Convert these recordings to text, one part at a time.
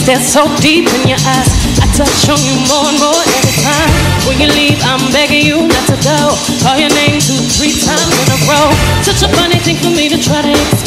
stare so deep in your eyes. I touch on you more and more every time. When you leave, I'm begging you not to go. Call your name two, three times in a row. Such a funny thing for me to try to explain.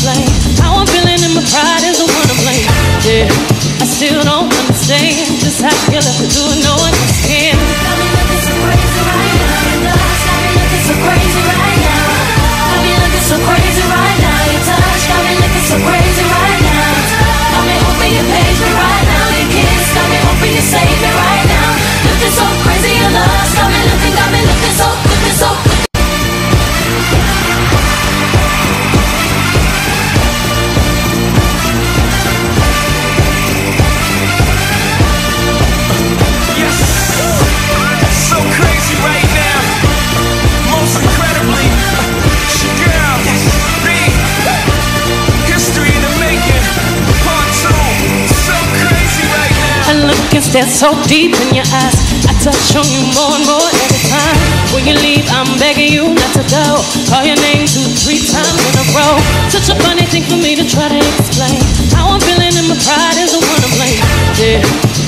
Stare so deep in your eyes. I touch on you more and more every time. When you leave, I'm begging you not to go. Call your name two, three times in a row. Such a funny thing for me to try to explain. How I'm feeling and my pride is the one to blame. Yeah,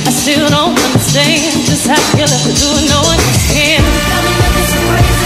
I still don't understand just how you left to do it. No one can. Crazy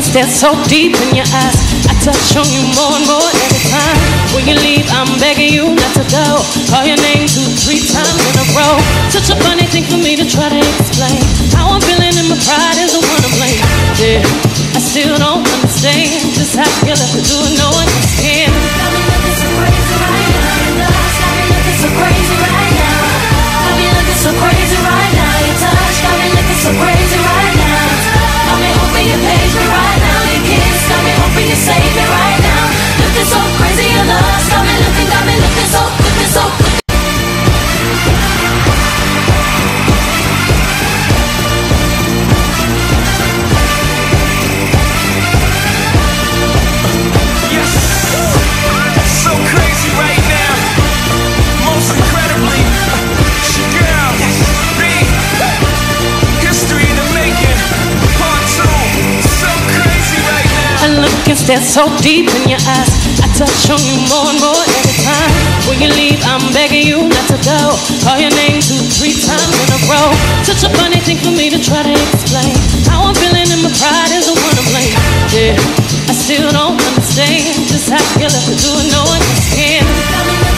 and stare so deep in your eyes. I touch on you more and more every time. When you leave, I'm begging you not to go. Call your name two, three times in a row. Such a funny thing for me to try to explain. How I'm feeling and my pride is the one to blame. Yeah, I still don't understand just how you left to stare so deep in your eyes. I touch on you more and more every time. When you leave, I'm begging you not to go. Call your name two, three times in a row. Such a funny thing for me to try to explain. How I'm feeling and my pride is the one to blame. Yeah, I still don't understand just how you left to do it. No one can.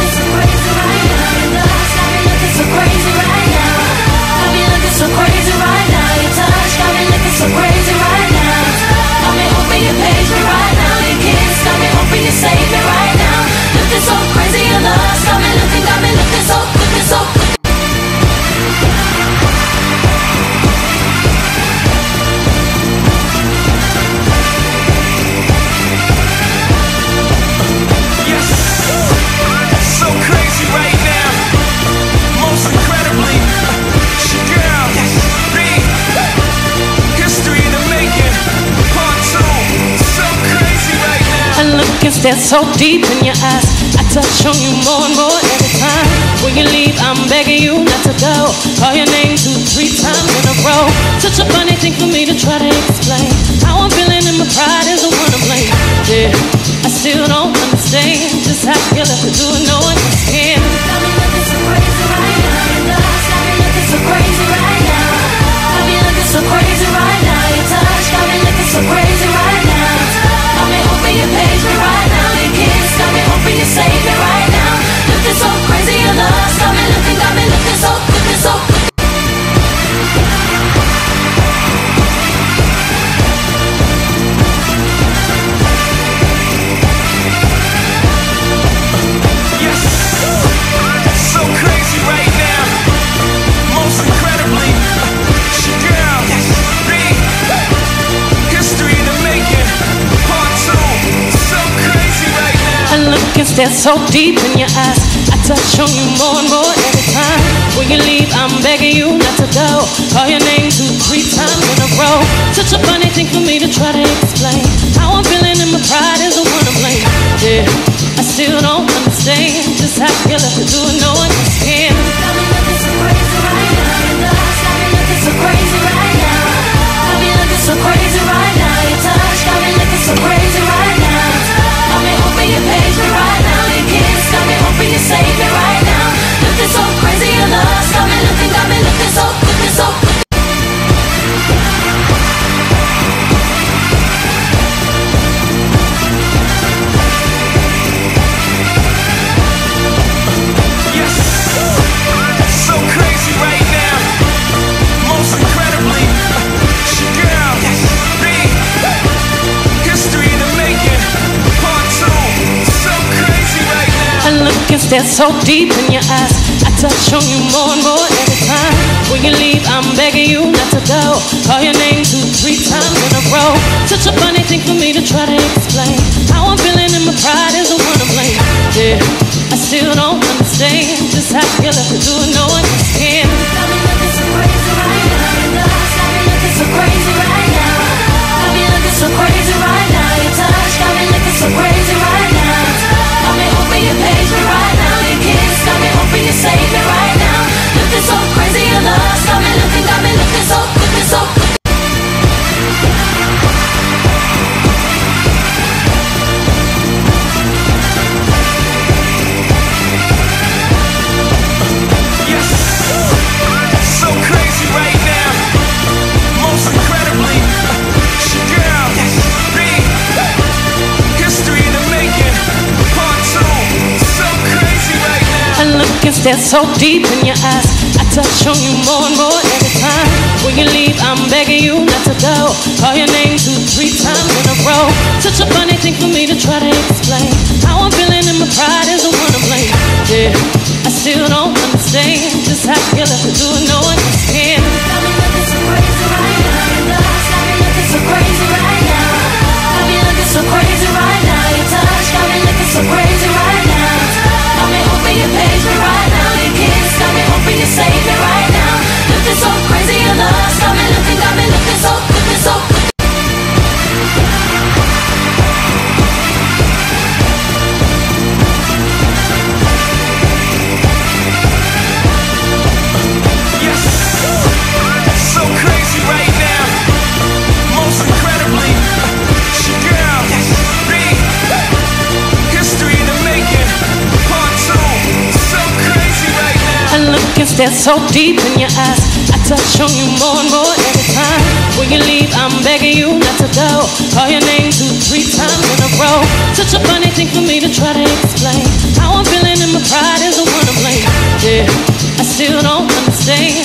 And stare so deep in your eyes. I touch on you more and more every time. When you leave, I'm begging you not to go. Call your name two, three times in a row. Such a funny thing for me to try to explain. You save stare so deep in your eyes. I touch on you more and more every time. When you leave, I'm begging you not to go. Call your name two, three times in a row. Such a funny thing for me to try to explain. And stare so deep in your eyes. I touch on you more and more every time. When you leave, I'm begging you not to go. Call your name two, three times in a row. Such a funny thing for me to try to explain. How I'm feeling and my pride is look stare so deep in your eyes. I touch on you more and more every time. When you leave, I'm begging you not to go. Call your name two, three times in a row. Such a funny thing for me to try to explain. How I'm feeling and my pride is the one to blame. Yeah, I still don't understand just how you left to do it. No one can. kiss stare so deep in your eyes. I touch on you more and more every time. When you leave, I'm begging you not to go. Call your name two, three times in a row. Such a funny thing for me to try to explain. How I'm feeling and my pride is the one to blame. Yeah, I still don't understand.